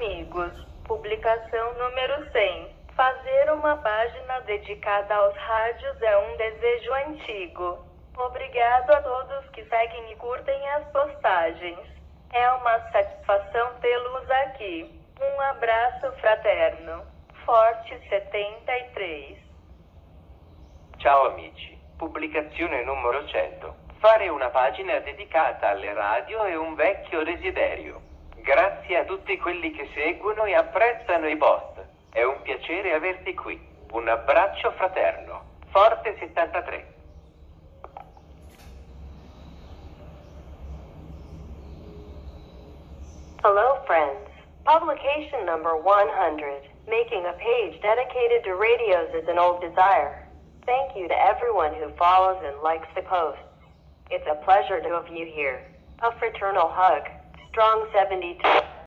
Amigos, publicação número 100. Fazer uma página dedicada aos rádios é um desejo antigo. Obrigado a todos que seguem e curtem as postagens. É uma satisfação tê-los aqui. Um abraço fraterno. Forte 73. Ciao amici, pubblicazione numero 100. Fare una pagina dedicata alle radio è un vecchio desiderio. A tutti quelli che seguono e apprezzano i post. È un piacere averti qui. Un abbraccio fraterno. Forte 73. Hello, friends. Publication number 100. Making a page dedicated to radios is an old desire. Thank you to everyone who follows and likes the posts. It's a pleasure to have you here. A fraternal hug. Strong 72.